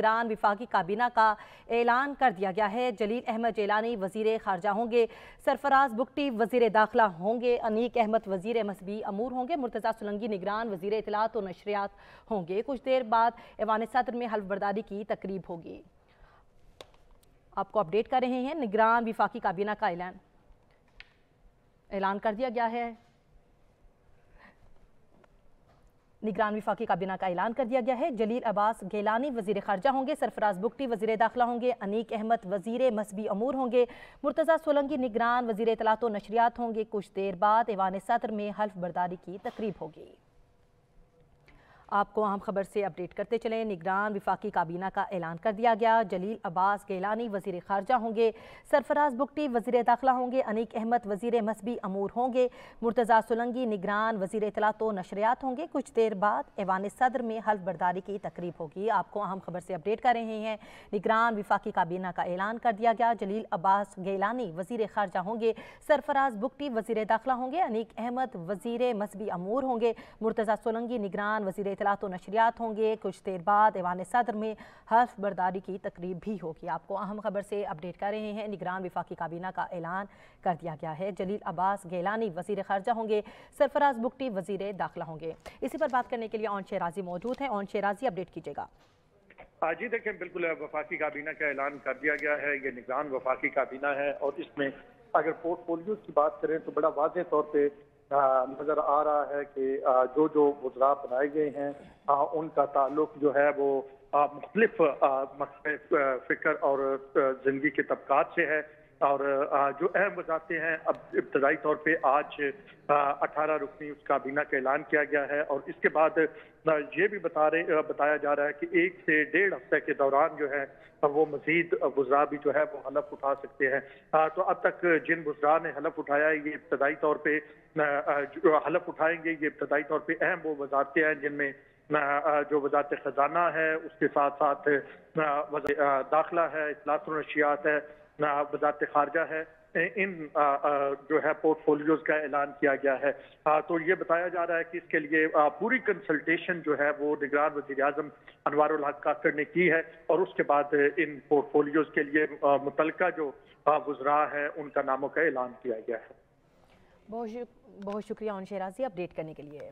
निगरान विफाकी काबीना का ऐलान कर दिया गया है। जलील अहमद जेलानी वज़ीर खारजा होंगे, सरफराज बुकटी वज़ीर दाखिला होंगे, अनीक अहमद वज़ीर मसबी अमूर होंगे, मुर्तज़ा सुलंगी निगरान वज़ीर इतलात और नशरियात होंगे। कुछ देर बाद ऐवान सदर में हल्फ बर्दारी की तकरीब होगी। आपको अपडेट कर रहे हैं, निगरान विफाकी काबीना का ऐलान। ऐलान कर दिया गया है। निगरान विफाकी काबीना का ऐलान कर दिया गया है। जलील अब्बास गेलानी वज़ीर खारजा होंगे, सरफराज बुगटी वज़ीर दाखिला होंगे, अनीक अहमद वज़ीर मसबी अमूर होंगे, मुर्तज़ा सोलंगी निगरान वज़ीर इतलात नशरियात होंगे। कुछ देर बाद ऐवान सदर में हल्फ बर्दारी की तकरीब होगी। आपको अहम खबर से अपडेट करते चले। निगरान विफाकी काबीना का ऐलान कर दिया गया। जलील अब्बास गेलानी वज़ीर खारजा होंगे। सरफराज बुकटी वज़ीर दाखिला होंगे। अनीक अहमद वज़ीर मसबी अमूर होंगे। मुर्तज़ा सुलंगी निगरान वज़ीर इतलात नशरियात होंगे। कुछ देर बाद ऐवान सदर में हल्फ बर्दारी की तकरीब होगी। आपको अहम खबर से अपडेट कर रहे हैं। निगरान विफाकी काबीना का ऐलान कर दिया गया। जलील अब्बास गेलानी वज़ीर खारजा होंगे। सरफराज बुकटी वज़ीर दाखिला होंगे। अनीक अहमद वज़ीर मसबी अमूर होंगे। मुर्तज़ा सोलंगी निगरान वज़ीर इतलात नशरियात होंगे। कुछ देर बाद ऐवान सदर में हल्फ बर्दारी की तकरीब भी होगी। आपको अहम खबर से अपडेट कर रहे हैं। निगरान विफाकी काबीना का ऐलान कर दिया गया है। जलील अब्बास गेलानी वज़ीर खारजा होंगे। सरफराज बुकटी वज़ीर दाखिला होंगे। इसी पर बात करने के लिए ऑन शेराजी मौजूद है। ऑन शेराजी अपडेट कीजिएगा। जी देखें बिल्कुल वफाकी काबीना का ऐलान कर दिया गया है। ये निगरान वफाकी काबीना है और इसमें अगर पोर्टफोलियो की बात करें तो बड़ा वाज तौर पर नज़र आ रहा है कि जो जो वजरा बनाए गए हैं उनका ताल्लुक जो है वो मुख्तलिफ़ फ़िक्र और ज़िंदगी के तबकात से है। और जो अहम वजाते हैं, अब इब्तदाई तौर पे आज अठारह रुकनी उस काबीना का ऐलान किया गया है और इसके बाद ये भी बता रहे बताया जा रहा है कि एक से डेढ़ हफ़्ते के दौरान जो है, वो मजीद गुजरा भी जो है, वो हलफ उठा सकते हैं। तो अब तक जिन गुजरा ने हलफ उठाया है, ये इब्तदाई तौर पर हलफ उठाएँगे, ये इब्तदाई तौर पर अहम वो वजारतें हैं जिनमें जो वजारत खजाना है, उसके साथ साथ दाखिला है इतलात नशियात है वजारत खारजा है इन जो है पोर्टफोलियोज का ऐलान किया गया है। तो ये बताया जा रहा है कि इसके लिए पूरी कंसल्टेशन जो है वो निगरान वजी अजम अनवर हक काकर ने की है और उसके बाद इन पोर्टफोलियोज के लिए मुतल जो गुजरा है, उनका नामों का ऐलान किया गया है। बहुत बहुत शुक्रिया उन शेराजी अपडेट करने के लिए।